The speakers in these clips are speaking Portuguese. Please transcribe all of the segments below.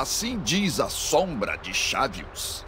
Assim diz a sombra de Chavius.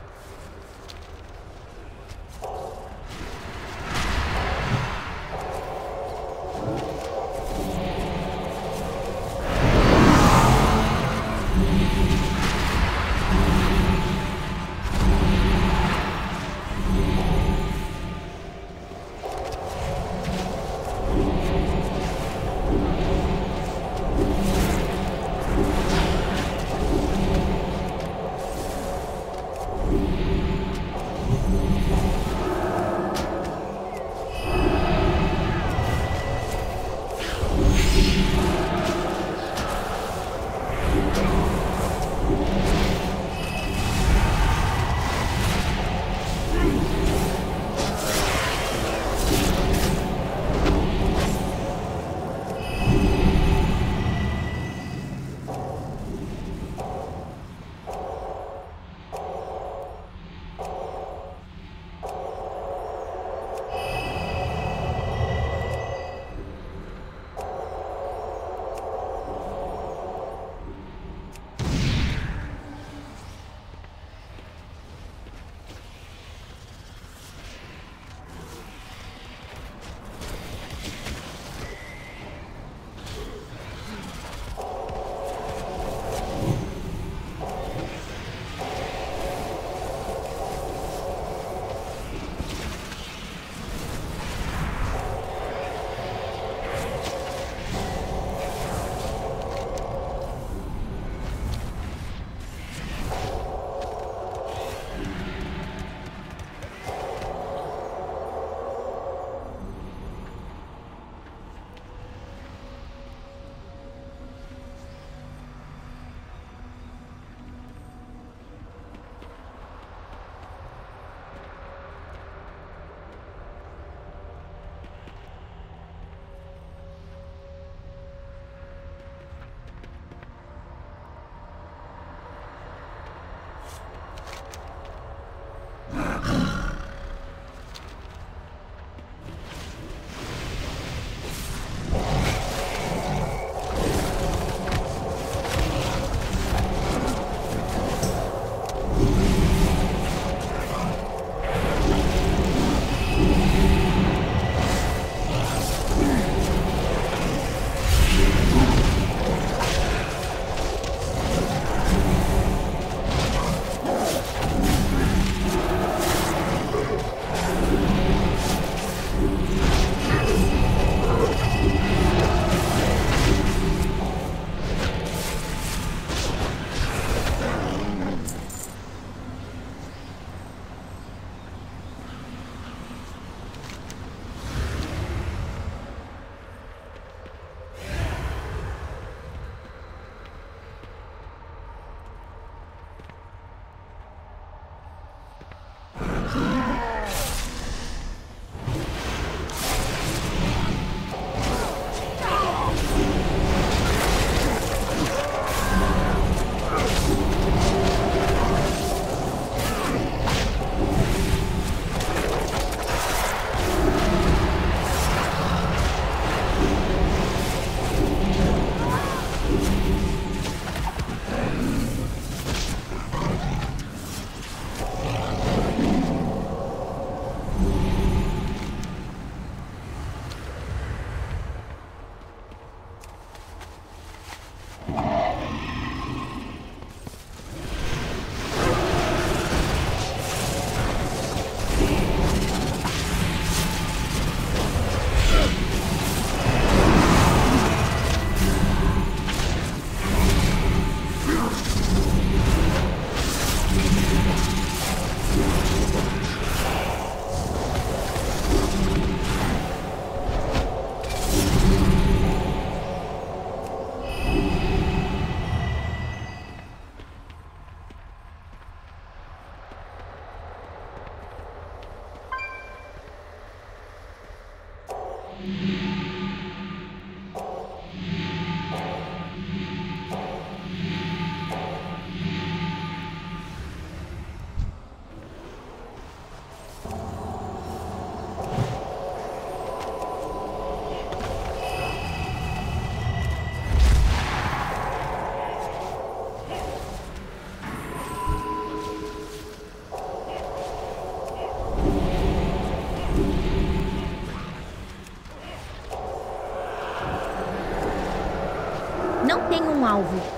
Alvo.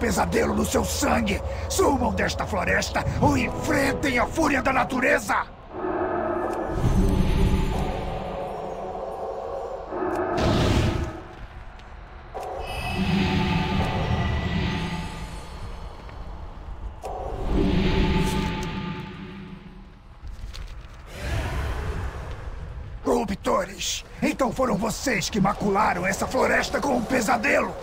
Pesadelo no seu sangue. Sumam desta floresta ou enfrentem a fúria da natureza! Corruptores! Então foram vocês que macularam essa floresta com um pesadelo!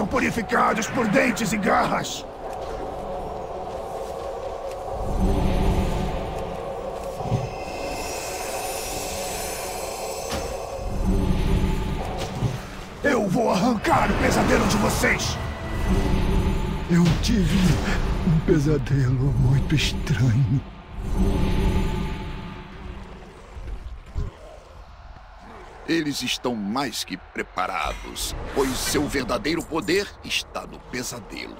Sejam purificados por dentes e garras. Eu vou arrancar o pesadelo de vocês. Eu tive um pesadelo muito estranho. Eles estão mais que preparados, pois seu verdadeiro poder está no pesadelo.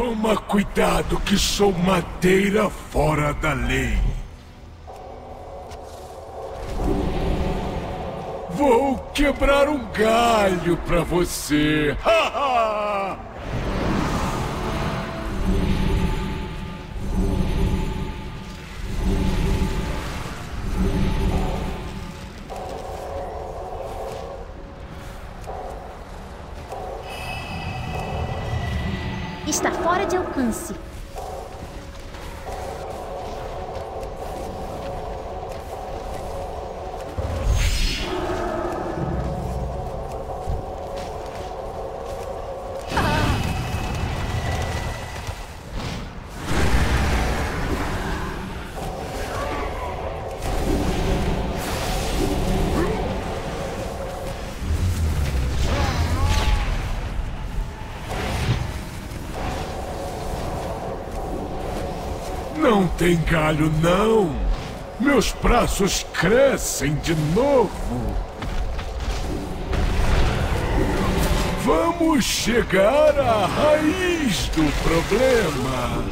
Toma cuidado que sou madeira fora da lei. Vou quebrar um galho pra você. Está fora de tem galho, não. Meus braços crescem de novo. Vamos chegar à raiz do problema.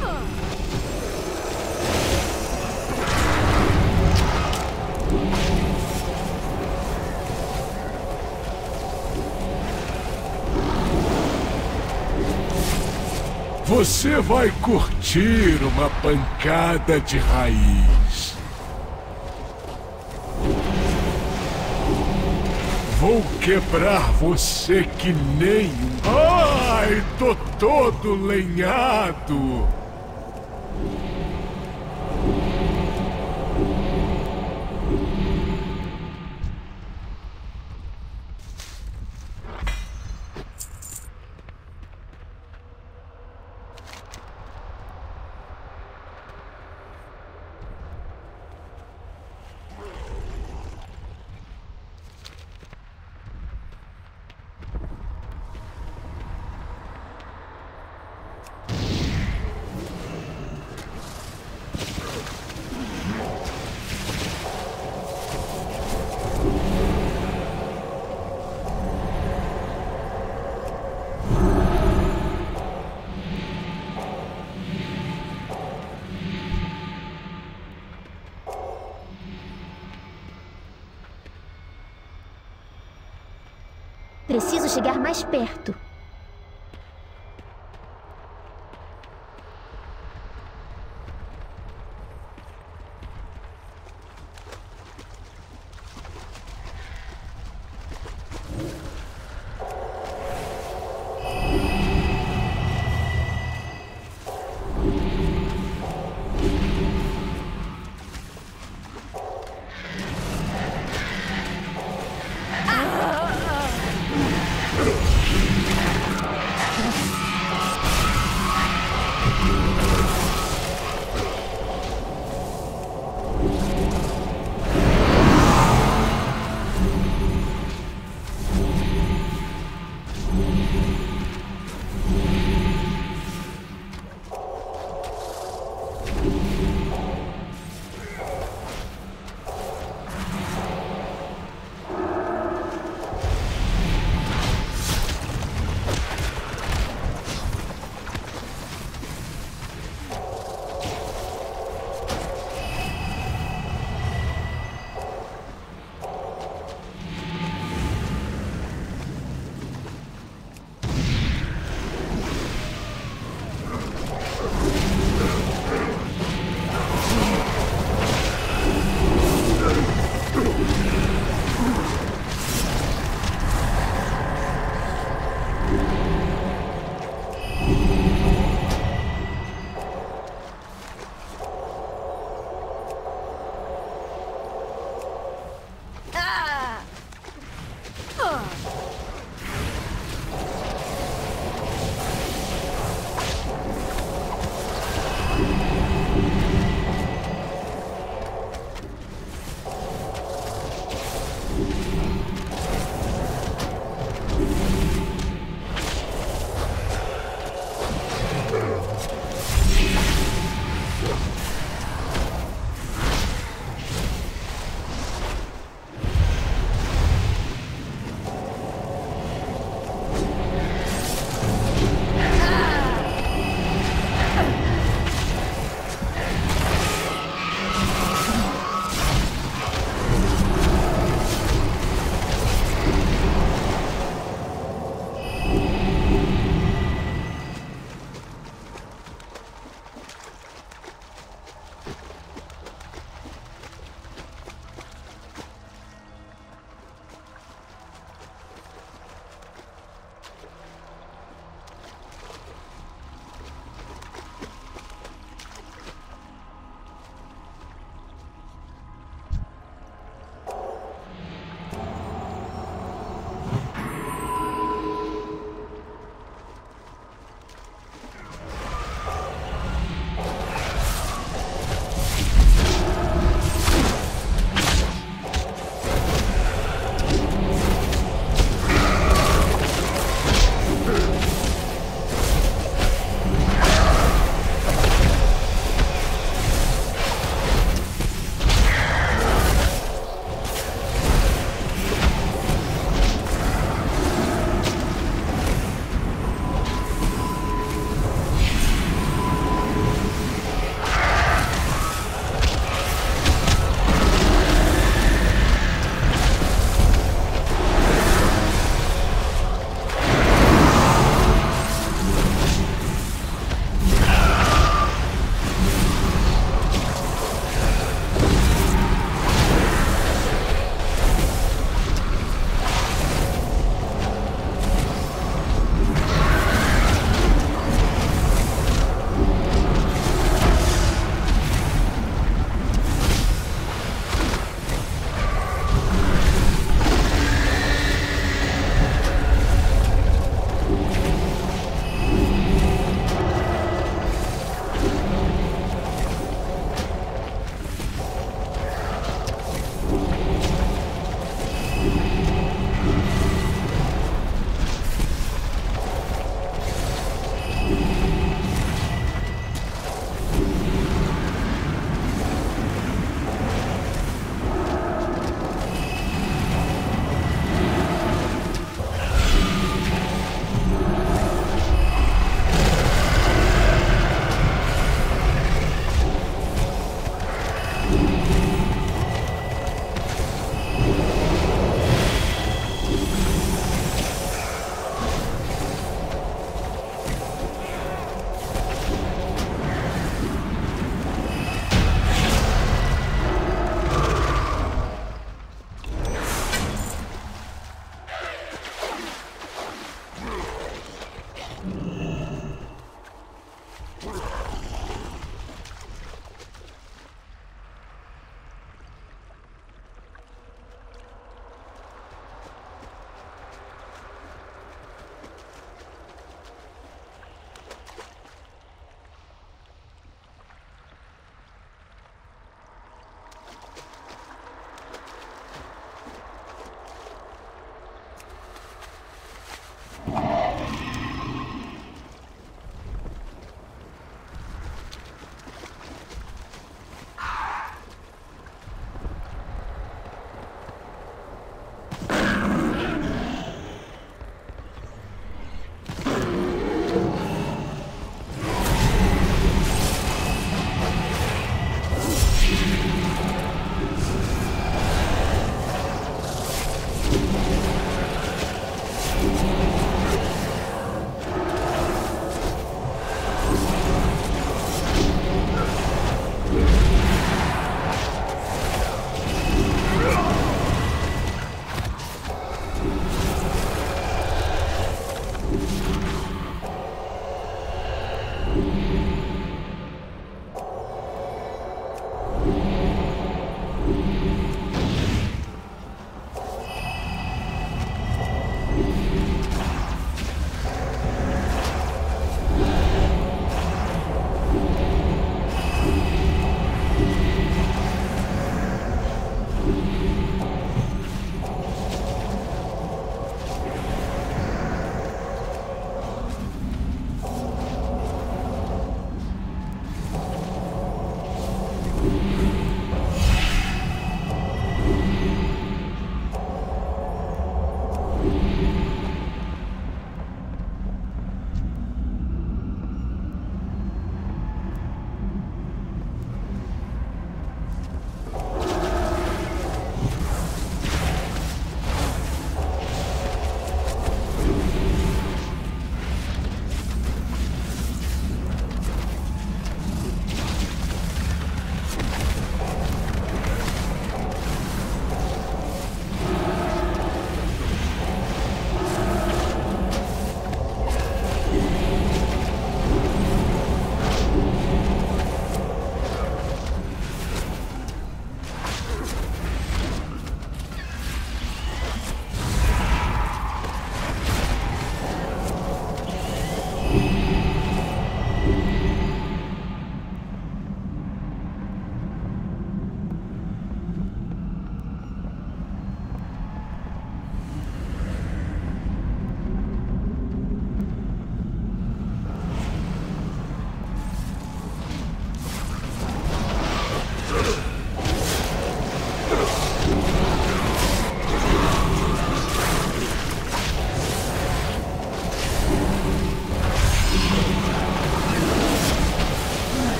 Você vai curtir uma pancada de raiz. Vou quebrar você que nem um. Ai, tô todo lenhado. Preciso chegar mais perto.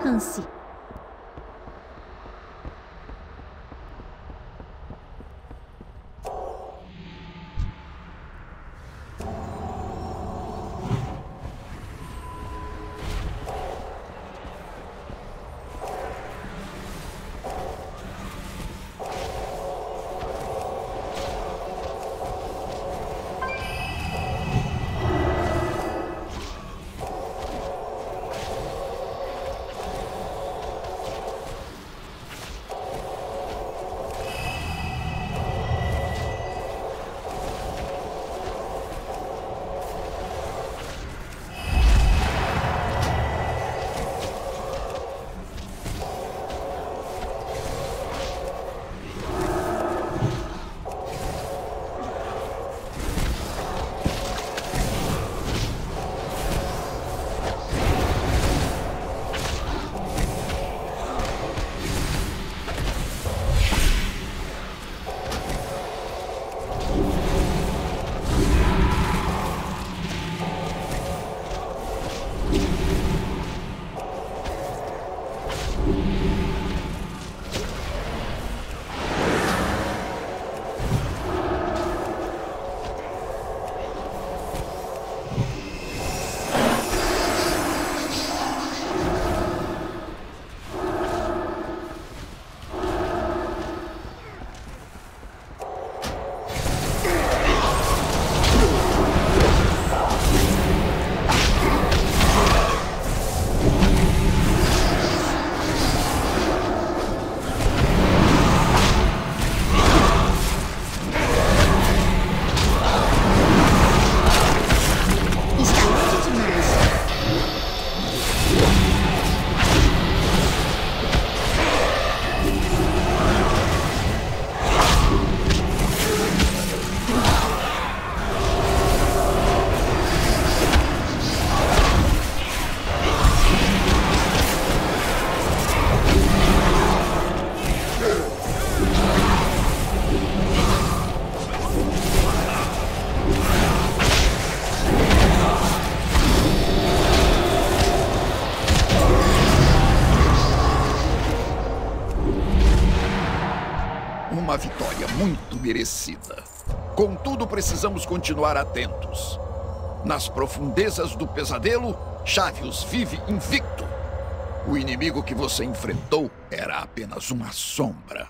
Alcance. Contudo, precisamos continuar atentos. Nas profundezas do pesadelo, Chavius vive invicto. O inimigo que você enfrentou era apenas uma sombra.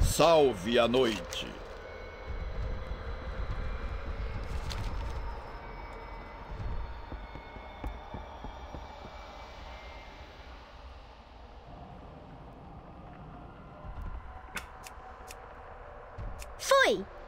Salve a noite. Fui!